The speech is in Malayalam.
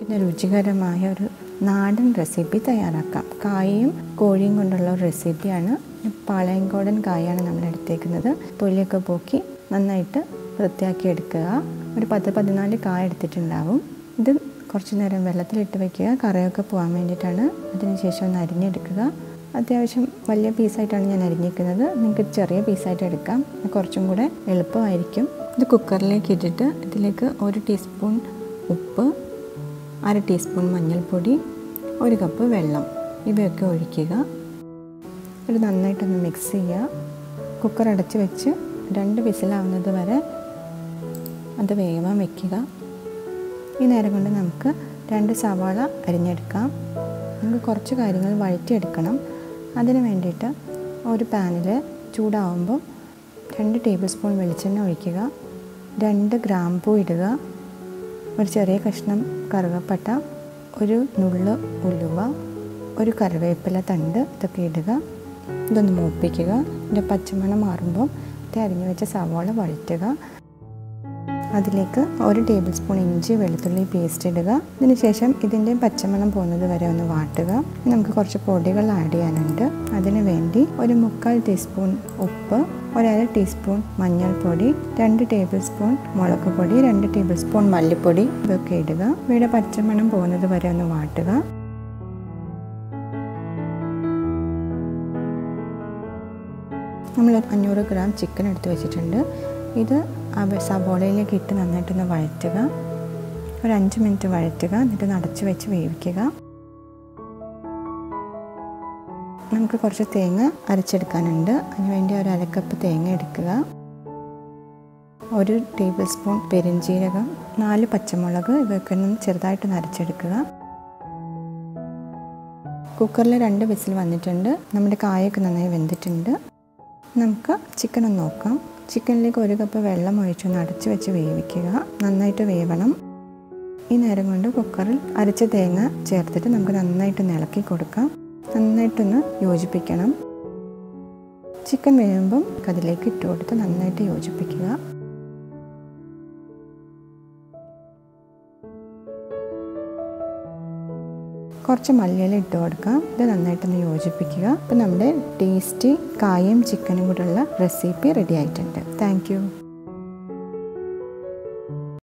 പിന്നെ രുചികരമായ ഒരു നാടൻ റെസിപ്പി തയ്യാറാക്കാം. കായയും കോഴിയും കൊണ്ടുള്ള ഒരു റെസിപ്പിയാണ് പാളയംകോടൻ കായാണ് നമ്മൾ എടുത്തേക്കുന്നത്. തൊലിയൊക്കെ പോക്കി നന്നായിട്ട് വൃത്തിയാക്കി എടുക്കുക. ഒരു പത്ത് പതിനാല് കായ എടുത്തിട്ടുണ്ടാവും. ഇത് കുറച്ച് നേരം വെള്ളത്തിലിട്ട് വയ്ക്കുക കറിയൊക്കെ പോകാൻ വേണ്ടിയിട്ടാണ്. അതിനുശേഷം ഒന്ന് അരിഞ്ഞെടുക്കുക. അത്യാവശ്യം വലിയ പീസായിട്ടാണ് ഞാൻ അരിഞ്ഞിരിക്കുന്നത്. നിങ്ങൾക്ക് ചെറിയ പീസായിട്ട് എടുക്കാം. കുറച്ചും കൂടെ എളുപ്പമായിരിക്കും. ഇത് കുക്കറിലേക്ക് ഇട്ടിട്ട് ഇതിലേക്ക് ഒരു ടീസ്പൂൺ ഉപ്പ് അര ടീസ്പൂൺ മഞ്ഞൾപ്പൊടി ഒരു കപ്പ് വെള്ളം. ഇവയൊക്കെ ഒഴിക്കുക. ഇത് നന്നായിട്ടൊന്ന് മിക്സ് ചെയ്യുക. കുക്കർ അടച്ച് വെച്ച് രണ്ട് വിസിലാവുന്നത് വരെ അത് വേവാൻ വെക്കുക. ഈ നേരം കൊണ്ട് നമുക്ക് രണ്ട് സവാള അരിഞ്ഞെടുക്കാം. നമുക്ക് കുറച്ച് കാര്യങ്ങൾ വഴറ്റിയെടുക്കണം. അതിന് വേണ്ടിയിട്ട് ഒരു പാനിൽ ചൂടാവുമ്പോൾ രണ്ട് ടേബിൾ സ്പൂൺ വെളിച്ചെണ്ണ ഒഴിക്കുക. രണ്ട് ഗ്രാമ്പൂ ഇടുക. ഒരു ചെറിയ കഷ്ണം കറുകപ്പട്ട ഒരു നുള്ള് ഉലുവ ഒരു കറിവേപ്പില തണ്ട് ഇതൊക്കെ ഇടുക. ഇതൊന്ന് മൂപ്പിക്കുക. ഇതിന്റെ പച്ചമണം മാറുമ്പോൾ ഇത് അരിഞ്ഞു വെച്ച സവാള വഴറ്റുക. അതിലേക്ക് ഒരു ടേബിൾ സ്പൂൺ ഇഞ്ചി വെളുത്തുള്ളി പേസ്റ്റ് ഇടുക. ഇതിന് ശേഷം ഇതിന്റെ പച്ചമണം പോകുന്നത് വരെ ഒന്ന് വാട്ടുക. നമുക്ക് കുറച്ച് പൊടികൾ ആഡ് ചെയ്യാനുണ്ട്. അതിന് വേണ്ടി ഒരു മുക്കാൽ ടീസ്പൂൺ ഉപ്പ് ഒരര ടീസ്പൂൺ മഞ്ഞൾപ്പൊടി രണ്ട് ടേബിൾ സ്പൂൺ മുളക് പൊടി രണ്ട് ടേബിൾ സ്പൂൺ മല്ലിപ്പൊടി ഇതൊക്കെ ഇടുക. ഇവിടെ പച്ചമണം പോകുന്നത് വരെ ഒന്ന് വാട്ടുക. നമ്മൾ അഞ്ഞൂറ് ഗ്രാം ചിക്കൻ എടുത്ത് വെച്ചിട്ടുണ്ട്. ഇത് സബോളയിലേക്ക് ഇട്ട് നന്നായിട്ടൊന്ന് വഴറ്റുക. ഒരു അഞ്ച് മിനിറ്റ് വഴറ്റുക. എന്നിട്ട് നടച്ച് വെച്ച് വേവിക്കുക. നമുക്ക് കുറച്ച് തേങ്ങ അരച്ചെടുക്കാനുണ്ട്. അതിനുവേണ്ടി ഒരു അരക്കപ്പ് തേങ്ങ എടുക്കുക. ഒരു ടേബിൾ സ്പൂൺ പെരിഞ്ജീരകം നാല് പച്ചമുളക് ഇവയൊക്കെ ഒന്ന് ചെറുതായിട്ട് നരച്ചെടുക്കുക. കുക്കറിൽ രണ്ട് വിസിൽ വന്നിട്ടുണ്ട്. നമ്മുടെ കായൊക്കെ നന്നായി വെന്തിട്ടുണ്ട്. നമുക്ക് ചിക്കൻ ഒന്ന് നോക്കാം. ചിക്കനിലേക്ക് ഒരു കപ്പ് വെള്ളം ഒഴിച്ചൊന്ന് അടച്ചു വെച്ച് വേവിക്കുക. നന്നായിട്ട് വേവണം. ഈ നേരം കൊണ്ട് കുക്കറിൽ അരച്ച തേങ്ങ ചേർത്തിട്ട് നമുക്ക് നന്നായിട്ട് ഇളക്കി കൊടുക്കാം. നന്നായിട്ടൊന്ന് യോജിപ്പിക്കണം. ചിക്കൻ വേകുമ്പം അതിലേക്ക് ഇട്ട് കൊടുത്ത് നന്നായിട്ട് യോജിപ്പിക്കുക. കുറച്ച് മല്ലിയില ഇട്ട് കൊടുക്കാം. ഇത് നന്നായിട്ടൊന്ന് യോജിപ്പിക്കുക. അപ്പോൾ നമ്മുടെ ടേസ്റ്റി കായും ചിക്കനും കൂടെയുള്ള റെസിപ്പി റെഡി ആയിട്ടുണ്ട്. താങ്ക്